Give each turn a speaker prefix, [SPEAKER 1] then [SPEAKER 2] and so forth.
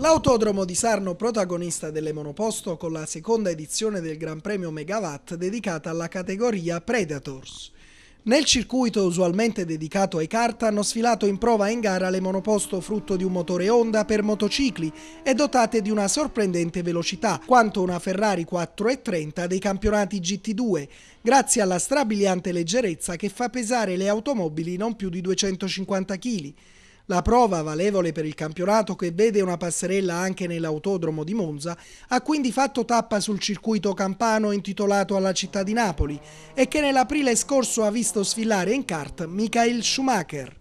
[SPEAKER 1] L'autodromo di Sarno protagonista delle monoposto con la seconda edizione del Gran Premio Megawatt dedicata alla categoria Predators. Nel circuito usualmente dedicato ai kart hanno sfilato in prova in gara le monoposto frutto di un motore Honda per motocicli e dotate di una sorprendente velocità, quanto una Ferrari 430 dei campionati GT2, grazie alla strabiliante leggerezza che fa pesare le automobili non più di 250 kg. La prova, valevole per il campionato che vede una passerella anche nell'autodromo di Monza, ha quindi fatto tappa sul circuito campano intitolato alla città di Napoli e che nell'aprile scorso ha visto sfilare in kart Michael Schumacher.